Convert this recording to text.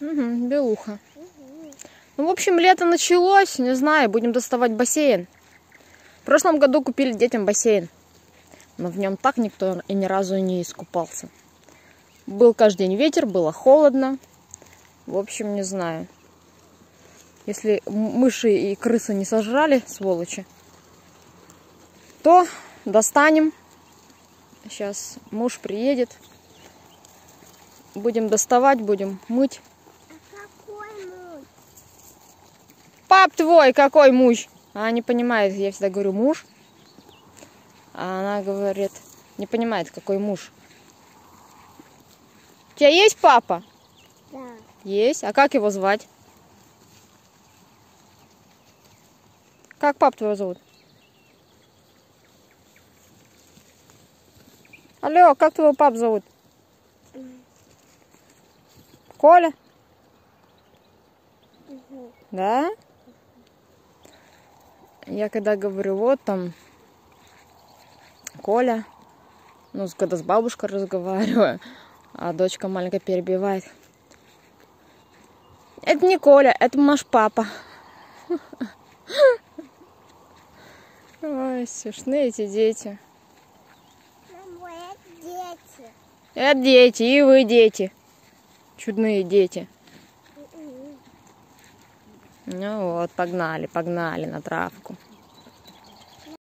Угу, белуха. Ну, в общем, лето началось, не знаю, будем доставать бассейн. В прошлом году купили детям бассейн, но в нем так никто и ни разу не искупался. Был каждый день ветер, было холодно. В общем, не знаю. Если мыши и крысы не сожрали, сволочи, то достанем. Сейчас муж приедет. Будем доставать, будем мыть. Пап твой, какой муж? Она не понимает, я всегда говорю муж. А она говорит, не понимает, какой муж. У тебя есть папа? Да. Есть. А как его звать? Как пап твоего зовут? Алло, как твоего пап зовут? Коля? Угу. Да? Я когда говорю, вот там Коля, ну, когда с бабушкой разговариваю, а дочка маленькая перебивает. Это не Коля, это наш папа. Ой, смешные эти дети. Мама, это дети. Это дети, и вы дети. Чудные дети. Ну вот, погнали, погнали на травку.